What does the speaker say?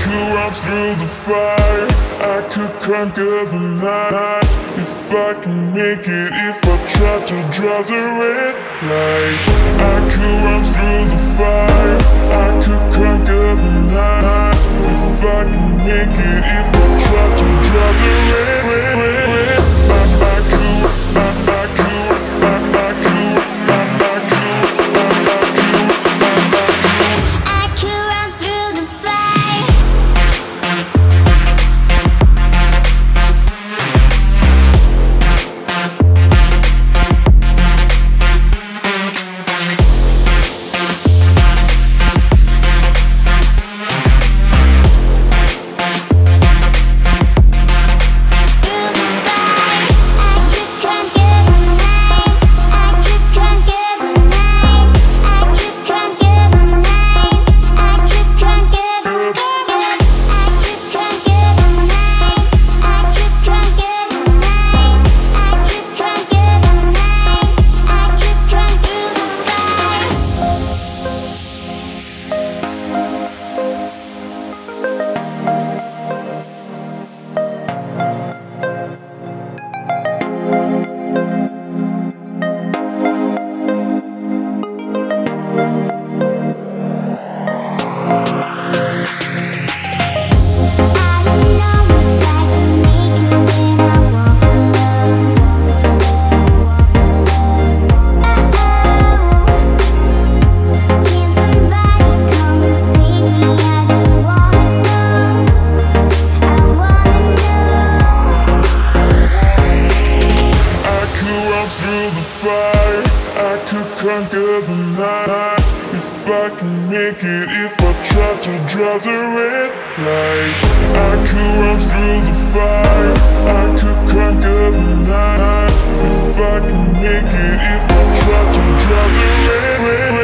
could run through the fire. I could conquer the night If I can make it. If I try to draw the red light I could run through the fire. I could conquer the night make If I try to draw the red light. I could run through the fire. I could conquer the night. If I can make it If I try to draw the red, red